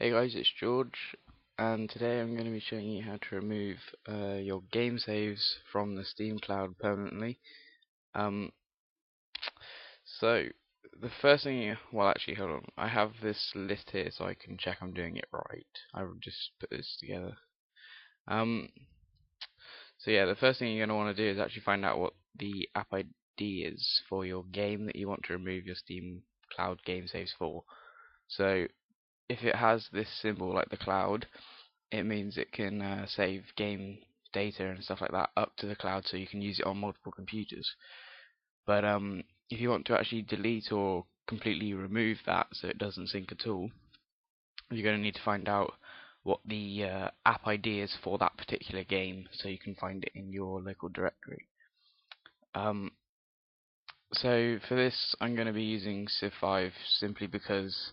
Hey guys, it's George, and today I'm going to be showing you how to remove uh, your game saves from the Steam Cloud permanently. Um, so, the first thing you, well actually hold on, I have this list here so I can check I'm doing it right. I will just put this together. Um, so yeah, the first thing you're going to want to do is actually find out what the app ID is for your game that you want to remove your Steam Cloud game saves for. So if it has this symbol like the cloud, it means it can uh, save game data and stuff like that up to the cloud so you can use it on multiple computers. But um, if you want to actually delete or completely remove that so it doesn't sync at all, you're going to need to find out what the uh, app ID is for that particular game so you can find it in your local directory. Um, so for this I'm going to be using Civ 5 simply because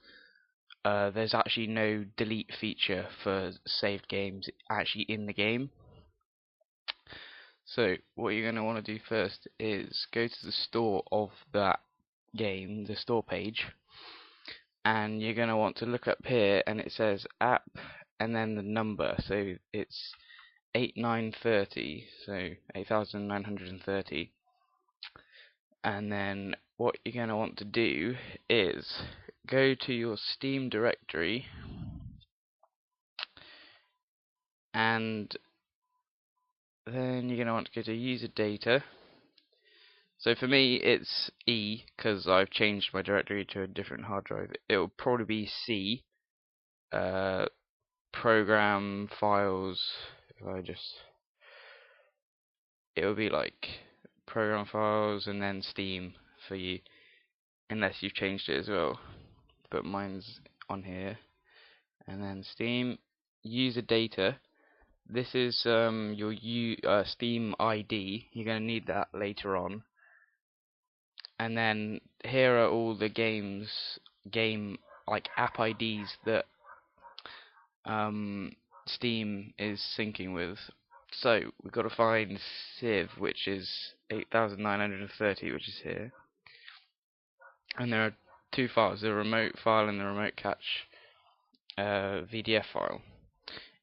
uh, there's actually no delete feature for saved games actually in the game. So what you're going to want to do first is go to the store of that game, the store page, and you're going to want to look up here and it says app and then the number. So it's 8930, so 8930. And then what you're going to want to do is go to your Steam directory and then you're going to want to go to user data. So for me it's E because I've changed my directory to a different hard drive. It will probably be C uh, program files if I just it will be like program files and then Steam for you unless you've changed it as well but mine's on here. And then Steam user data. This is um, your U, uh, Steam ID you're going to need that later on. And then here are all the games game like app IDs that um, Steam is syncing with. So we've got to find Civ which is 8930 which is here. And there are two files, the remote file and the remote cache uh, VDF file.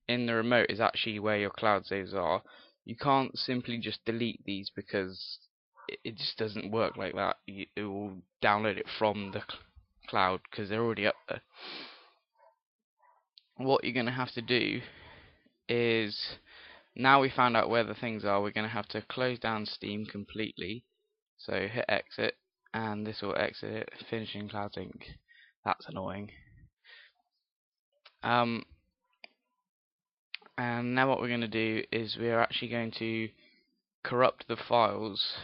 In the remote is actually where your cloud saves are. You can't simply just delete these because it, just doesn't work like that. You, it will download it from the cloud because they're already up there. What you're going to have to do is now we found out where the things are, we're going to have to close down Steam completely. So hit exit and this will exit finishing cloud sync that's annoying. Um, and now what we're going to do is we are actually going to corrupt the files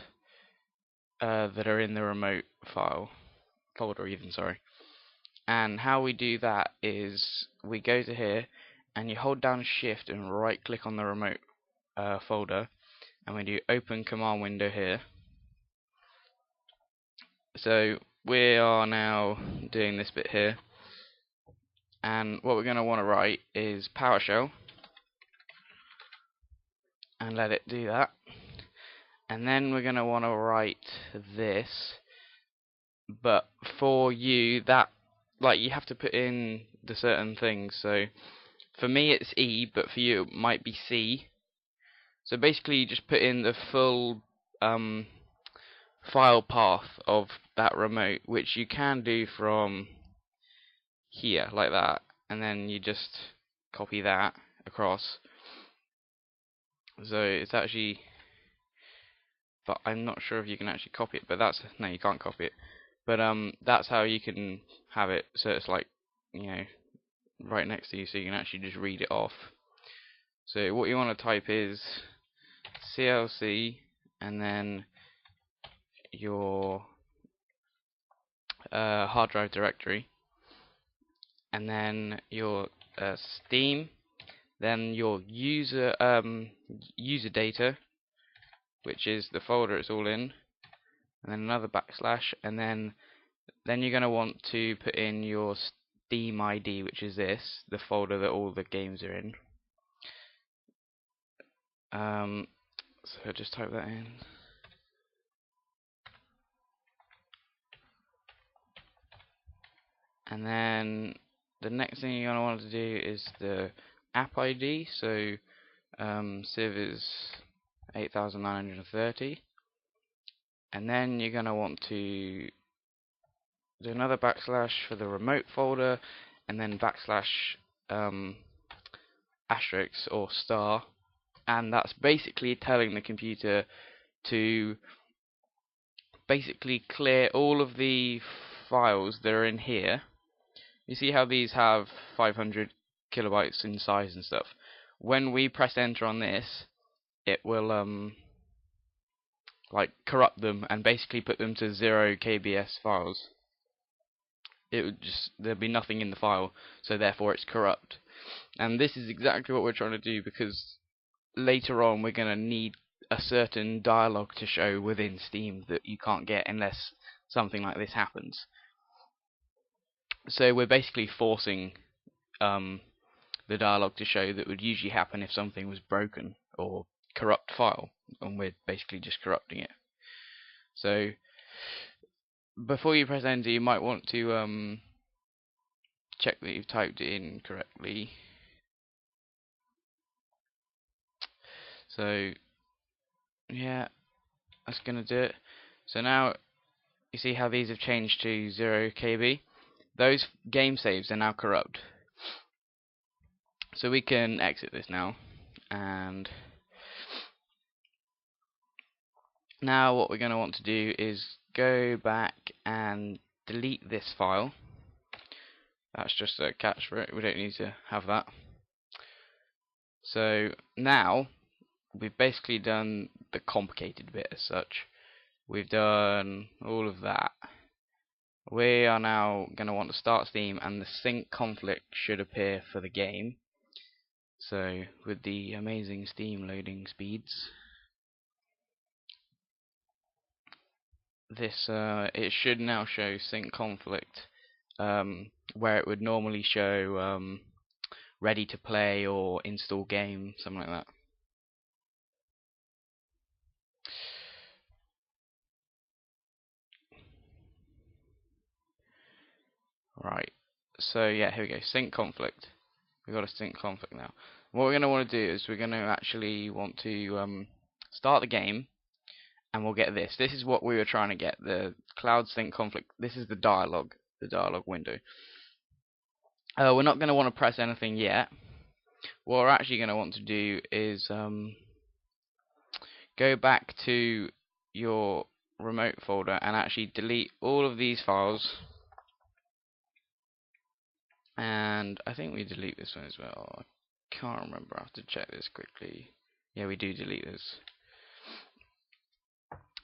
uh, that are in the remote file folder even sorry. And how we do that is we go to here and you hold down shift and right click on the remote uh, folder. And we do open command window here so we are now doing this bit here. And what we're going to want to write is PowerShell and let it do that. And then we're going to want to write this. But for you that like you have to put in the certain things. So for me it's E but for you it might be C. So basically you just put in the full um, file path of that remote, which you can do from here, like that, and then you just copy that across. So it's actually, but I'm not sure if you can actually copy it, but that's, no you can't copy it. But um, that's how you can have it, so it's like, you know, right next to you, so you can actually just read it off. So what you want to type is CLC, and then your uh, hard drive directory and then your uh, Steam then your user um, user data which is the folder it's all in and then another backslash and then then you're going to want to put in your Steam ID which is this the folder that all the games are in. Um, so just type that in and then the next thing you're going to want to do is the app ID. So um, Civ is 8930. And then you're going to want to do another backslash for the remote folder, and then backslash um, asterisk or star, and that's basically telling the computer to basically clear all of the files that are in here. You see how these have 500 kilobytes in size and stuff. When we press enter on this, it will um like corrupt them and basically put them to zero kbs files. It would just there'd be nothing in the file, so therefore it's corrupt. And this is exactly what we're trying to do because later on we're going to need a certain dialogue to show within Steam that you can't get unless something like this happens. So we're basically forcing um, the dialogue to show that would usually happen if something was broken or corrupt file, and we're basically just corrupting it. So before you press enter, you might want to um, check that you've typed it in correctly. So yeah, that's gonna do it. So now you see how these have changed to 0 KB. Those game saves are now corrupt. So we can exit this now. And now what we're going to want to do is go back and delete this file. That's just a cache for it. We don't need to have that. So now we've basically done the complicated bit as such. We've done all of that we are now going to want to start Steam and the sync conflict should appear for the game. So with the amazing Steam loading speeds this uh, it should now show sync conflict um, where it would normally show um, ready to play or install game something like that right so yeah here we go sync conflict we've got a sync conflict now what we're going to want to do is we're going to actually want to um, start the game and we'll get this. This is what we were trying to get, the cloud sync conflict. This is the dialog, the dialog window. Uh, we're not going to want to press anything yet. What we're actually going to want to do is um, go back to your remote folder and actually delete all of these files. And I think we delete this one as well. I can't remember. I have to check this quickly. Yeah, we do delete this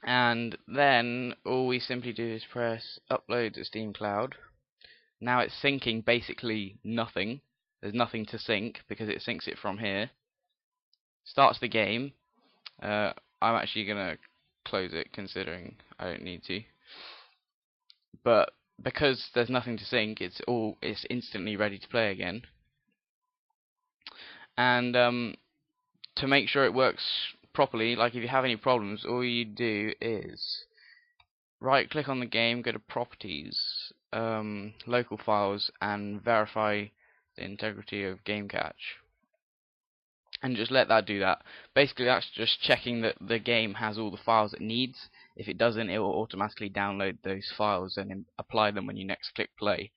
and then all we simply do is press upload to Steam Cloud now it's syncing basically nothing there's nothing to sync because it syncs it from here starts the game uh, I'm actually gonna close it considering I don't need to but because there's nothing to sync it's all it's instantly ready to play again and um, to make sure it works properly, like if you have any problems, all you do is right click on the game, go to properties, um, local files, and verify the integrity of game cache. And just let that do that. Basically, that's just checking that the game has all the files it needs. If it doesn't, it will automatically download those files and apply them when you next click play,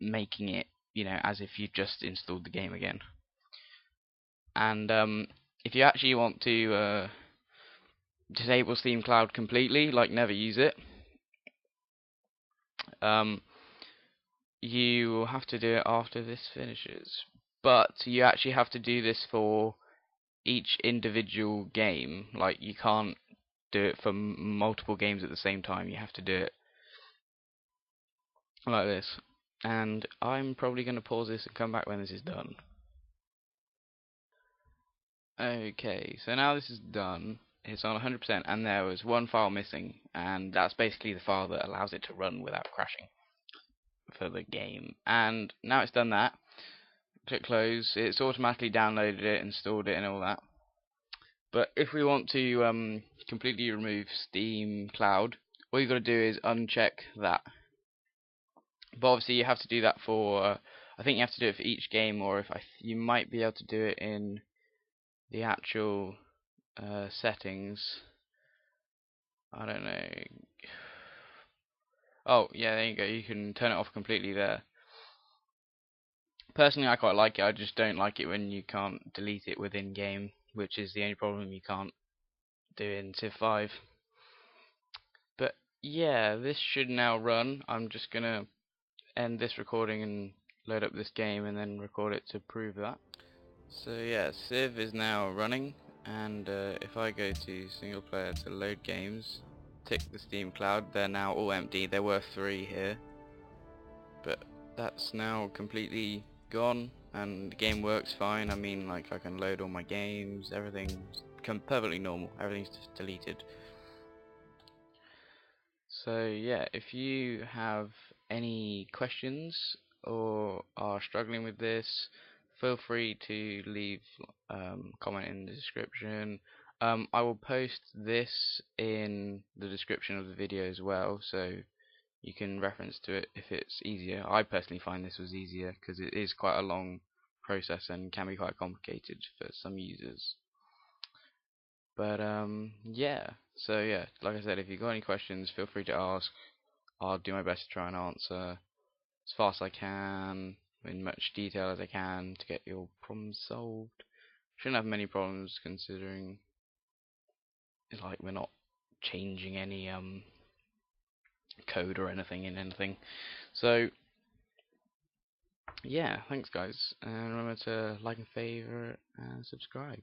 making it, you know, as if you've just installed the game again. And um, if you actually want to uh, disable Steam Cloud completely, like never use it, um, you will have to do it after this finishes. But you actually have to do this for each individual game. Like you can't do it for multiple games at the same time. You have to do it like this. And I'm probably going to pause this and come back when this is done. Okay, so now this is done. It's on 100% and there was one file missing and that's basically the file that allows it to run without crashing for the game. And now it's done that, click close, it's automatically downloaded it, installed it and all that. But if we want to um, completely remove Steam Cloud, all you've got to do is uncheck that. But obviously you have to do that for uh, I think you have to do it for each game, or if I you might be able to do it in the actual uh, settings. I don't know. Oh, yeah, there you go. You can turn it off completely there. Personally, I quite like it. I just don't like it when you can't delete it within game, which is the only problem you can't do in Civ 5. But yeah, this should now run. I'm just gonna end this recording and load up this game and then record it to prove that. So yeah, Civ is now running and uh, if I go to single player to load games, tick the Steam Cloud, they're now all empty. There were three here, but that's now completely gone and the game works fine. I mean like I can load all my games, everything's perfectly normal, everything's just deleted. So yeah, if you have any questions or are struggling with this, feel free to leave um, comment in the description. Um, I will post this in the description of the video as well, so you can reference to it if it's easier. I personally find this was easier because it is quite a long process and can be quite complicated for some users. But um, yeah, so yeah, like I said, if you've got any questions, feel free to ask. I'll do my best to try and answer as fast as I can, in much detail as I can to get your problems solved. Shouldn't have many problems considering like we're not changing any um code or anything in anything. So yeah, thanks guys, and remember to like and favorite and subscribe.